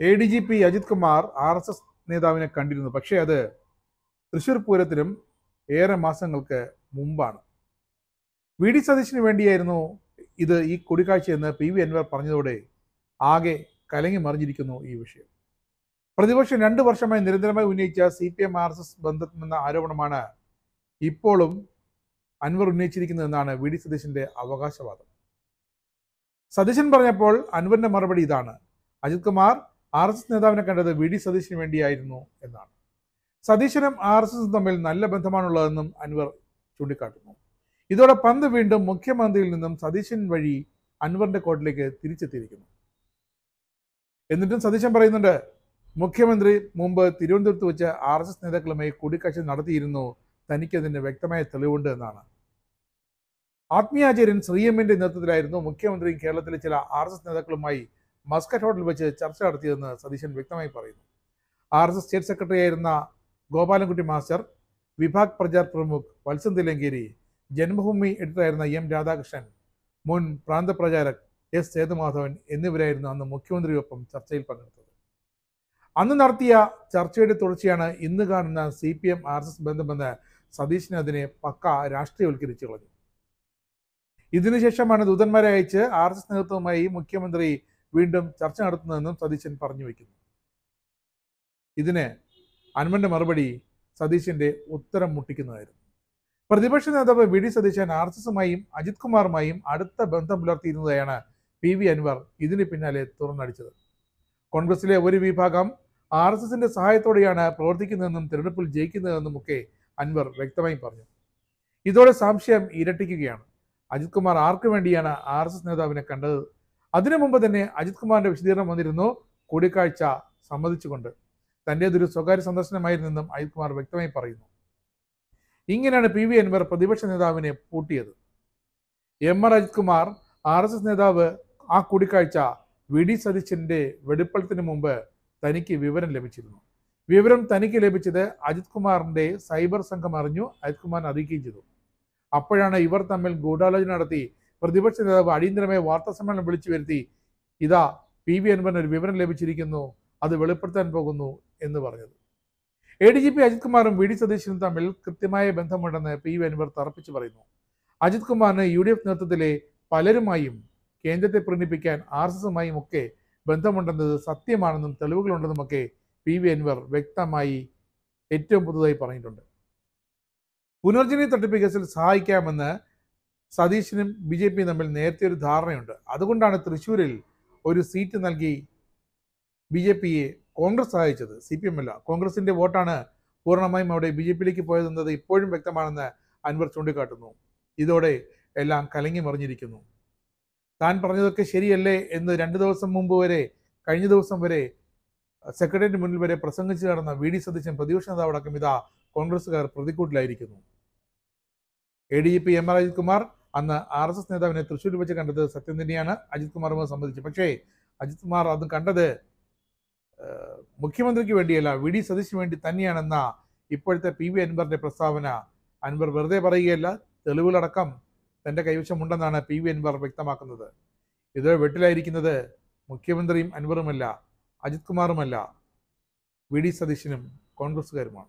A D G P Ajit Kumar R S S നേതാവിനെ കണ്ടിരുന്നു. പക്ഷേ അത് തൃശൂർ പൂരത്തിനും ഏറെ മാസങ്ങൾക്ക് മുമ്പാണ്. വി ഡി സതീശിന് വേണ്ടിയായിരുന്നു ഇത് ഈ കൂടിക്കാഴ്ചയെന്ന് പി വി അൻവർ പറഞ്ഞതോടെ ആകെ കലങ്ങി മറിഞ്ഞിരിക്കുന്നു ഈ വിഷയം. പ്രതിപക്ഷം രണ്ടു വർഷമായി നിരന്തരമായി ഉന്നയിച്ച C P M R S S ബന്ധമെന്ന ആരോപണമാണ് ഇപ്പോഴും അൻവർ ഉന്നയിച്ചിരിക്കുന്നതെന്നാണ് വി ഡി സതീശിന്റെ അവകാശവാദം. സതീശൻ പറഞ്ഞപ്പോൾ അൻവറിന്റെ മറുപടി ഇതാണ്. Ajit Kumar R S S നേതാവിനെ കണ്ടത് വി ഡി സതീശന് വേണ്ടിയായിരുന്നു എന്നാണ്. സതീശനും ആർ എസ് എസും തമ്മിൽ നല്ല ബന്ധമാണുള്ളതെന്നും അൻവർ ചൂണ്ടിക്കാട്ടുന്നു. ഇതോടെ പന്ത് വീണ്ടും മുഖ്യമന്ത്രിയിൽ നിന്നും സതീശൻ വഴി അൻവറിന്റെ കോട്ടിലേക്ക് തിരിച്ചെത്തിയിരിക്കുന്നു. എന്നിട്ടും സതീശൻ പറയുന്നുണ്ട് മുഖ്യമന്ത്രി മുമ്പ് തിരുവനന്തപുരത്ത് വെച്ച് ആർ എസ് എസ് നേതാക്കളുമായി കൂടിക്കാഴ്ച നടത്തിയിരുന്നു. തനിക്കതിന്റെ വ്യക്തമായ തെളിവുണ്ട് എന്നാണ്. ആത്മീയാചാര്യൻ ശ്രീ എമ്മിന്റെ നേതൃത്വത്തിലായിരുന്നു മുഖ്യമന്ത്രിയും കേരളത്തിലെ ചില ആർ എസ് എസ് നേതാക്കളുമായി മസ്കറ്റ് ഹോട്ടലിൽ വെച്ച് ചർച്ച നടത്തിയതെന്ന് സതീശൻ വ്യക്തമായി പറയുന്നു. R S S state secretary ആയിരുന്ന ഗോപാലൻകുട്ടി മാസ്റ്റർ വിഭാഗ് പ്രചാർ പ്രമുഖ് വത്സൻ തിലങ്കേരി ജന്മഭൂമി എഡിറ്ററായിരുന്ന എം രാധാകൃഷ്ണൻ മുൻ പ്രാന്തപ്രചാരക് എസ് സേതുമാധവൻ എന്നിവരായിരുന്നു അന്ന് മുഖ്യമന്ത്രിയൊപ്പം ചർച്ചയിൽ പങ്കെടുത്തത്. അന്ന് നടത്തിയ ചർച്ചയുടെ തുടർച്ചയാണ് ഇന്ന് കാണുന്ന C P M R S S ബന്ധമെന്ന് Satheesan അതിനെ പക്ക രാഷ്ട്രീയവൽക്കരിച്ചു കളഞ്ഞു. ഇതിനുശേഷമാണ് ദൂതന്മാരെ അയച്ച് ആർ എസ് എസ് നേതൃത്വവുമായി മുഖ്യമന്ത്രി വീണ്ടും ചർച്ച നടത്തുന്നതെന്നും സതീശൻ പറഞ്ഞു വയ്ക്കുന്നു. ഇതിന് അൻവന്റെ മറുപടി സതീശന്റെ ഉത്തരം മുട്ടിക്കുന്നതായിരുന്നു. പ്രതിപക്ഷ നേതാവ് V D Satheesan R S എസുമായും Ajith കുമാറുമായും അടുത്ത ബന്ധം പുലർത്തിയിരുന്നതായാണ് പി വി അൻവർ ഇതിന് പിന്നാലെ തുറന്നടിച്ചത്. കോൺഗ്രസിലെ ഒരു വിഭാഗം ആർ എസ് എസിന്റെ സഹായത്തോടെയാണ് പ്രവർത്തിക്കുന്നതെന്നും തിരഞ്ഞെടുപ്പിൽ ജയിക്കുന്നതെന്നും ഒക്കെ അൻവർ വ്യക്തമായി പറഞ്ഞു. ഇതോടെ സംശയം ഇരട്ടിക്കുകയാണ്. അജിത് കുമാർ ആർക്കു വേണ്ടിയാണ് ആർ എസ് എസ് നേതാവിനെ കണ്ടത്? അതിനു മുമ്പ് തന്നെ അജിത് കുമാറിന്റെ വിശദീകരണം വന്നിരുന്നു. കൂടിക്കാഴ്ച സമ്മതിച്ചുകൊണ്ട്. തന്റേതൊരു സ്വകാര്യ സന്ദർശനമായിരുന്നെന്നും അജിത് കുമാർ വ്യക്തമായി പറയുന്നു. ഇങ്ങനെയാണ് പി വി അൻവർ പ്രതിപക്ഷ നേതാവിനെ പൂട്ടിയത്. M R Ajit Kumar R S S നേതാവ് ആ കൂടിക്കാഴ്ച വി ഡി സതീശന്റെ വെടിപ്പളത്തിന് മുമ്പ് തനിക്ക് വിവരം ലഭിച്ചിരുന്നു. വിവരം തനിക്ക് ലഭിച്ചത് അജിത് കുമാറിന്റെ സൈബർ സംഘം അറിഞ്ഞു അജിത് കുമാറിനെ അറിയിക്കുകയും ചെയ്തു. അപ്പോഴാണ് ഇവർ തമ്മിൽ ഗൂഢാലോചന നടത്തി പ്രതിപക്ഷ നേതാവ് അടിയന്തരമായി വാർത്താ സമ്മേളനം വിളിച്ചു വരുത്തി ഇതാ പി വി അൻവറിന് ഒരു വിവരം ലഭിച്ചിരിക്കുന്നു അത് വെളിപ്പെടുത്താൻ പോകുന്നു എന്ന് പറഞ്ഞത്. A D G P Ajit കുമാറും വി ഡി സതീശനും തമ്മിൽ കൃത്യമായ ബന്ധമുണ്ടെന്ന് പി വി അൻവർ തറപ്പിച്ചു പറയുന്നു. അജിത് കുമാറിന് യു ഡി എഫ് നേതൃത്വത്തിലെ പലരുമായും കേന്ദ്രത്തെ പ്രീണിപ്പിക്കാൻ ആർ എസ് എസുമായും ഒക്കെ ബന്ധമുണ്ടെന്നത് സത്യമാണെന്നും തെളിവുകളുണ്ടെന്നുമൊക്കെ പി വി അൻവർ വ്യക്തമായി ഏറ്റവും പുതുതായി പറഞ്ഞിട്ടുണ്ട്. പുനർജനി തട്ടിപ്പ് കേസിൽ സഹായിക്കാമെന്ന് സതീശനും ബി ജെ പിയും തമ്മിൽ നേരത്തെ ഒരു ധാരണയുണ്ട്. അതുകൊണ്ടാണ് തൃശ്ശൂരിൽ ഒരു സീറ്റ് നൽകി ബി ജെ പിയെ കോൺഗ്രസ് സഹായിച്ചത്. സി പി എം അല്ല. കോൺഗ്രസിന്റെ വോട്ടാണ് പൂർണമായും അവിടെ ബി ജെ പിയിലേക്ക് പോയതെന്നത് ഇപ്പോഴും വ്യക്തമാണെന്ന് അൻവർ ചൂണ്ടിക്കാട്ടുന്നു. ഇതോടെ എല്ലാം കലങ്ങി മറിഞ്ഞിരിക്കുന്നു. താൻ പറഞ്ഞതൊക്കെ ശരിയല്ലേ എന്ന് രണ്ട് ദിവസം മുമ്പ് വരെ കഴിഞ്ഞ ദിവസം വരെ സെക്രട്ടേറിയറ്റ് മുന്നിൽ വരെ പ്രസംഗിച്ചു നടന്ന വി ഡി സതീശൻ പ്രതിപക്ഷ നേതാവടക്കം ഇതാ കോൺഗ്രസ്സുകാർ പ്രതിക്കൂട്ടിലായിരിക്കുന്നു. A D G P M R Ajit Kumar അന്ന് ആർ എസ് എസ് നേതാവിനെ തൃശ്ശൂരിൽ വെച്ച് കണ്ടത് സത്യം തന്നെയാണ്. അജിത് കുമാറുമായി സംബന്ധിച്ച്. പക്ഷേ അജിത് കുമാർ അത് കണ്ടത് മുഖ്യമന്ത്രിക്ക് വേണ്ടിയല്ല വി ഡി സതീശിന് വേണ്ടി തന്നെയാണെന്ന ഇപ്പോഴത്തെ പി വി അൻവറിന്റെ പ്രസ്താവന. അൻവർ വെറുതെ പറയുകയല്ല തെളിവുകളടക്കം തന്റെ കൈവശമുണ്ടെന്നാണ് പി വി അൻവർ വ്യക്തമാക്കുന്നത്. ഇത് വെട്ടിലായിരിക്കുന്നത് മുഖ്യമന്ത്രിയും അൻവറുമല്ല അജിത് കുമാറുമല്ല വി ഡി സതീശനും കോൺഗ്രസ്സുകാരുമാണ്.